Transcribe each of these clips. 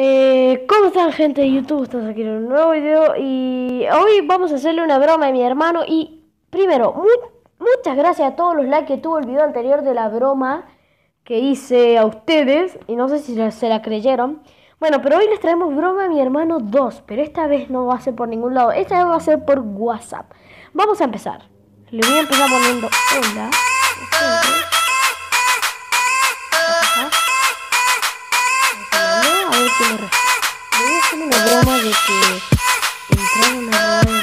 Eh, ¿Cómo están gente de YouTube? Estamos aquí en un nuevo video y hoy vamos a hacerle una broma a mi hermano y primero, muchas gracias a todos los likes que tuvo el video anterior de la broma que hice a ustedes y no sé si se la creyeron. Bueno, pero hoy les traemos broma a mi hermano 2, pero esta vez no va a ser por ningún lado, esta vez va a ser por WhatsApp. Vamos a empezar. Le voy a empezar poniendo hola. Voy a hacer una broma de que entraron a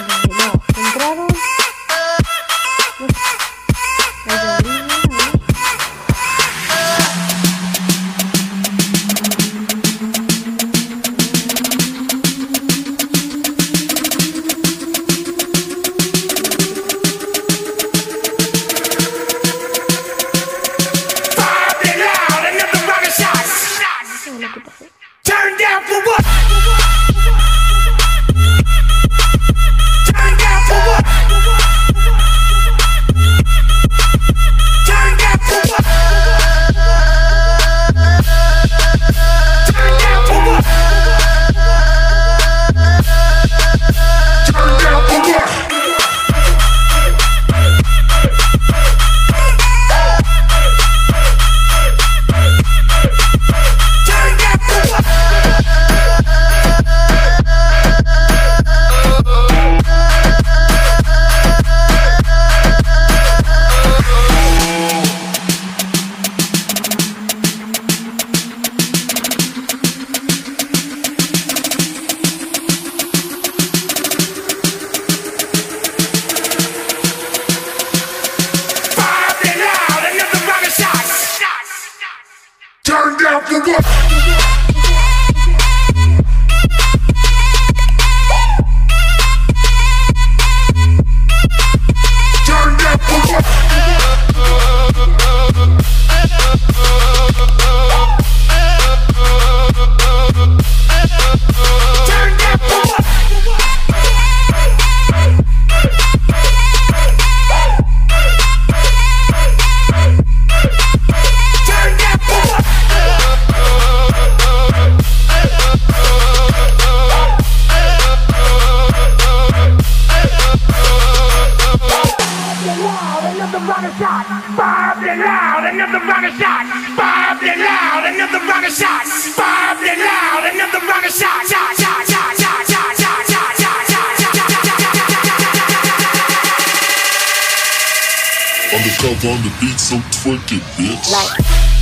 on the beat, so twerk it, bitch. Like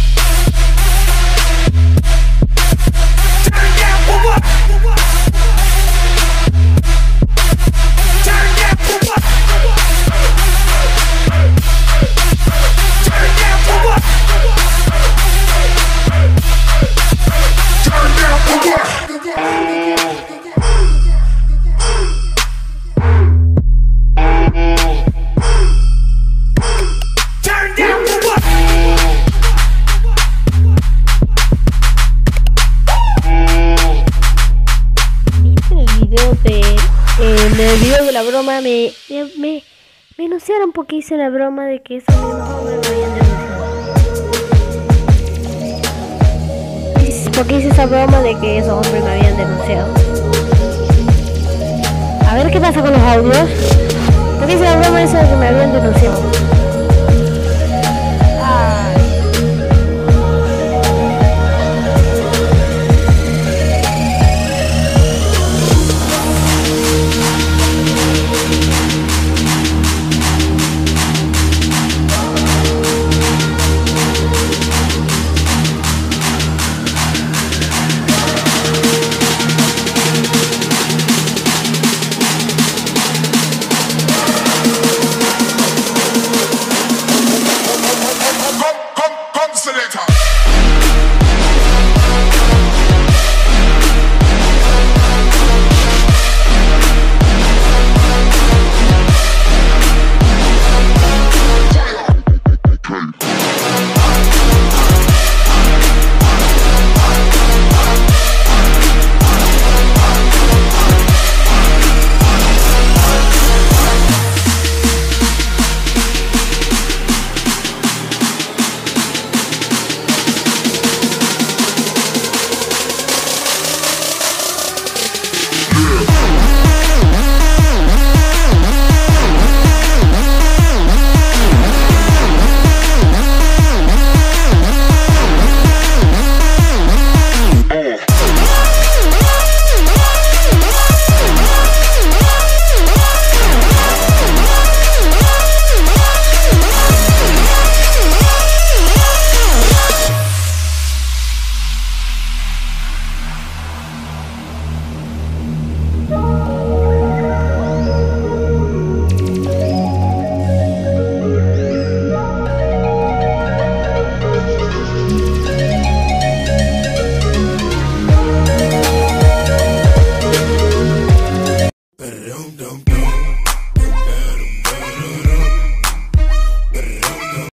en el video de la broma me, me, me anunciaron porque hice la broma de que mismos hombres me habían denunciado. Porque hice esa broma de que esos hombres me habían denunciado. A ver qué pasa con los audios. Porque hice la broma esa de que me habían denunciado.